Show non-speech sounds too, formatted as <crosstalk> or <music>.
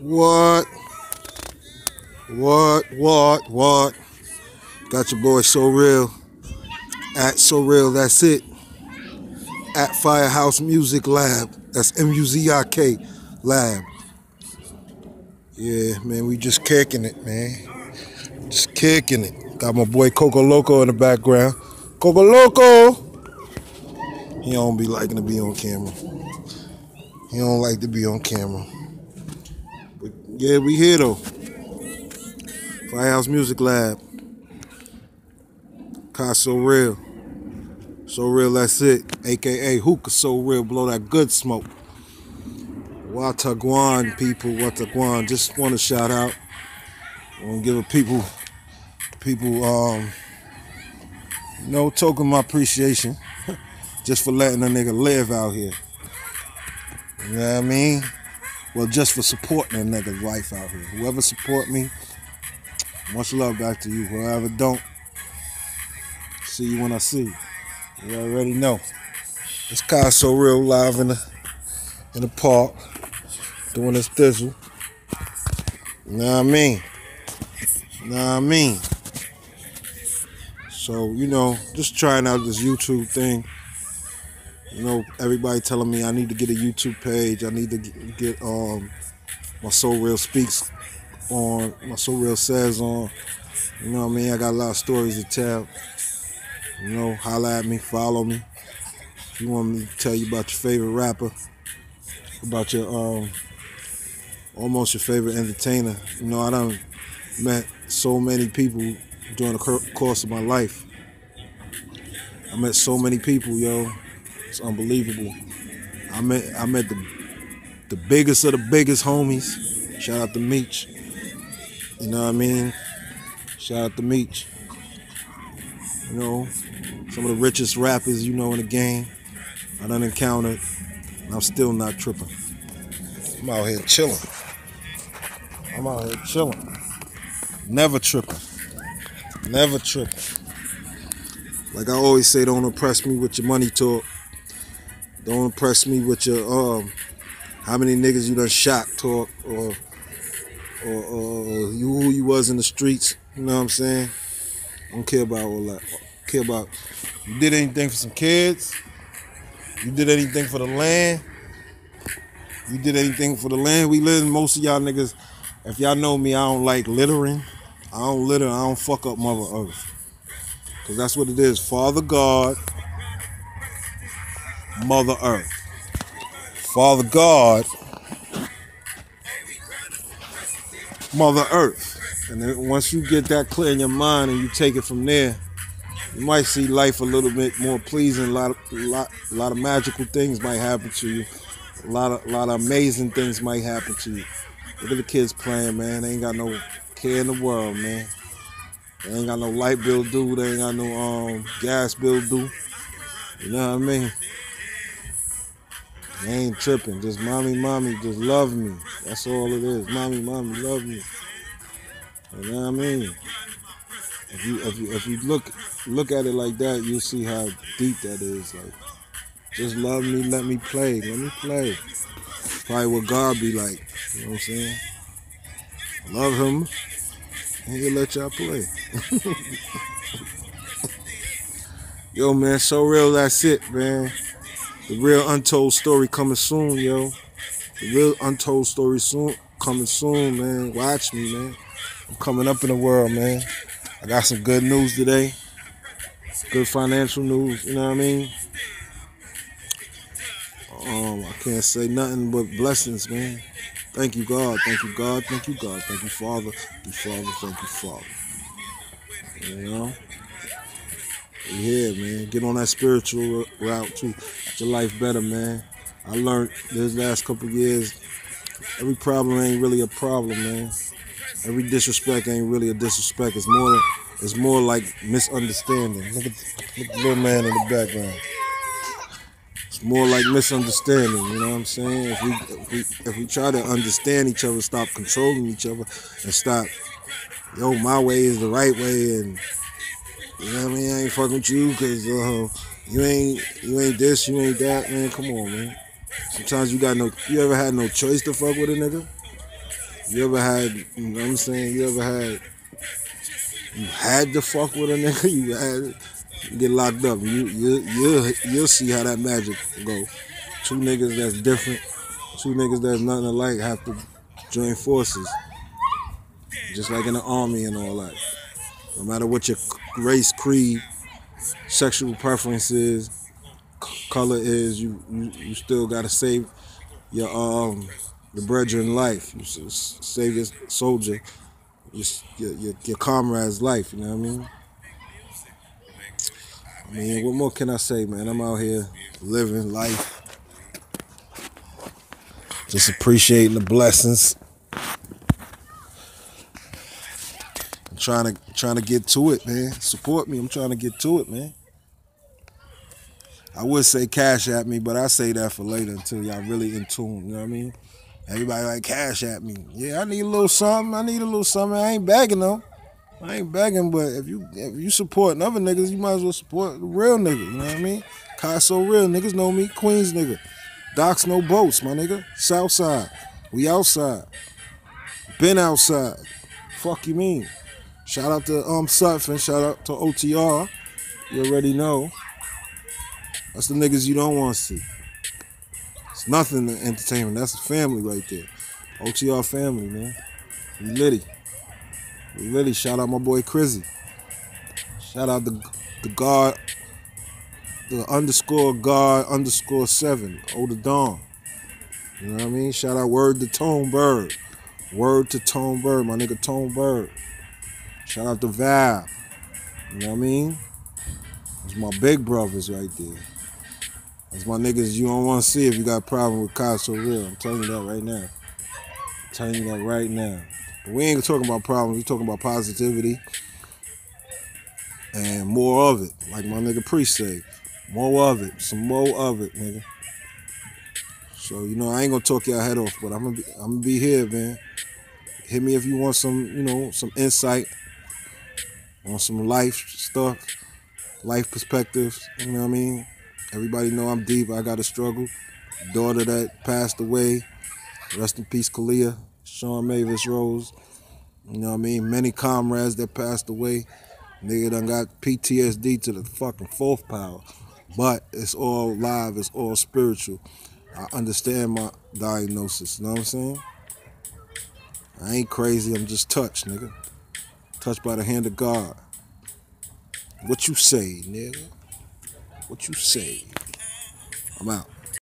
What? What? What? What? Got your boy So Real. At So Real, that's it. At Firehouse Muzik Lab. That's M U Z I K Lab. Yeah, man, we just kicking it, man. Just kicking it. Got my boy Coco Loco in the background. Coco Loco! He don't be liking to be on camera. He don't like to be on camera. Yeah, we here though. Firehouse Muzik Lab. Kah so real. So real, that's it. AKA Hookah So Real. Blow that good smoke. Wataguan people, Wataguan. Just want to shout out. I want to give a people, people, um, token my appreciation <laughs> just for letting a nigga live out here. You know what I mean? Well, just for supporting a nigga's life out here. Whoever support me, much love back to you. Whoever don't, see you when I see you. You already know. This Kah so real live in the in the park, doing this thizzle. You know what I mean? You know what I mean? So, you know, just trying out this YouTube thing. You know, everybody telling me I need to get a YouTube page. I need to get, um my Soul Real Speaks on, my Soul Real Says on. You know what I mean? I got a lot of stories to tell. You know, holla at me, follow me. If you want me to tell you about your favorite rapper, about your um almost your favorite entertainer. You know, I done met so many people during the course of my life. I met so many people, yo. It's unbelievable. I met I met the the biggest of the biggest homies. Shout out to Meech. You know what I mean? Shout out to Meech. You know, some of the richest rappers you know in the game. I done encountered. And I'm still not tripping. I'm out here chilling. I'm out here chilling. Never tripping. Never tripping. Like I always say, don't impress me with your money talk. Don't impress me with your um how many niggas you done shot talk or or, you who you was in the streets. You know what I'm saying? I don't care about all that. I care about you did anything for some kids. You did anything for the land. You did anything for the land. We live. In. Most of y'all niggas, if y'all know me, I don't like littering. I don't litter. I don't fuck up Mother Earth. Cause that's what it is. Father God, Mother Earth. Father God, Mother Earth. And then once you get that clear in your mind and you take it from there, you might see life a little bit more pleasing. A lot of, lot, a lot of magical things might happen to you. A lot of, a lot of amazing things might happen to you. Look at the kids playing, man. They ain't got no care in the world, man. They ain't got no light bill due. They ain't got no um, gas bill due. You know what I mean? Ain't tripping. Just mommy, mommy, just love me. That's all it is. Mommy, mommy, love me. You know what I mean? If you if you if you look look at it like that, you'll see how deep that is. Like, just love me, let me play, let me play. Probably what God be like. You know what I'm saying? Love him, and he'll let y'all play. <laughs> yo, man, so real. That's it, man. The real untold story coming soon, yo. The real untold story soon coming soon, man. Watch me, man. I'm coming up in the world, man. I got some good news today. Good financial news, you know what I mean? Um, I can't say nothing but blessings, man. Thank you, God. Thank you, God. Thank you, God. Thank you, Father. Thank you, Father. Thank you, Father. You know? Here, man. Get on that spiritual route too. Your life better, man. I learned this last couple years, every problem ain't really a problem, man. Every disrespect ain't really a disrespect. It's more it's more like misunderstanding. Look at, look at the little man in the background. It's more like misunderstanding, you know what I'm saying? If we, if we if we try to understand each other, stop controlling each other, and stop, yo, my way is the right way, and you know what I mean? I ain't fucking with you because uh, you ain't you ain't this, you ain't that, man. Come on, man. Sometimes you got no. You ever had no choice to fuck with a nigga? You ever had, you know what I'm saying? You ever had, you had to fuck with a nigga, <laughs> you had you get locked up. You, you, you'll, you'll see how that magic go. Two niggas that's different, two niggas that's nothing alike have to join forces. Just like in the army and all that. No matter what your race, creed, sexual preferences, color is, you, you, you still gotta save your um your brethren life. You save your soldier, your, your, your comrade's life. You know what I mean? I mean, what more can I say, man? I'm out here living life. Just appreciating the blessings. Trying to trying to get to it, man. Support me. I'm trying to get to it, man. I would say cash at me, but I say that for later until y'all really in tune. You know what I mean? Everybody like cash at me. Yeah, I need a little something. I need a little something. I ain't begging though. I ain't begging, but if you if you support other niggas, you might as well support the real nigga. You know what I mean? Kah so real. Niggas know me. Queens nigga. Docks no boats, my nigga. Southside. We outside. Been outside. Fuck you mean? Shout out to um Sutphin. Shout out to OTR. You already know. That's the niggas you don't want to see. It's nothing in entertainment. That's a family right there. OTR family, man. We litty. We litty. Shout out my boy Crizzy. Shout out the the guard, the underscore guard underscore seven, Older Dawn. You know what I mean? Shout out word to Tone Bird. Word to Tone Bird, my nigga Tone Bird. Shout out to Val. You know what I mean? It's my big brothers right there. That's my niggas you don't want to see if you got a problem with Kyle So Real. I'm telling you that right now. I'm telling you that right now. But we ain't talking about problems. We talking about positivity and more of it. Like my nigga Priest say, more of it. Some more of it, nigga. So you know I ain't gonna talk your head off, but I'm gonna be, I'm gonna be here, man. Hit me if you want some, you know, some insight on some life stuff, life perspectives. You know what I mean? Everybody know I'm deep. I got a struggle. Daughter that passed away. Rest in peace, Kalia. Sean Mavis Rose. You know what I mean? Many comrades that passed away. Nigga done got PTSD to the fucking fourth power. But it's all live. It's all spiritual. I understand my diagnosis. You know what I'm saying? I ain't crazy. I'm just touched, nigga. Touched by the hand of God. What you say, nigga? What you say? I'm out.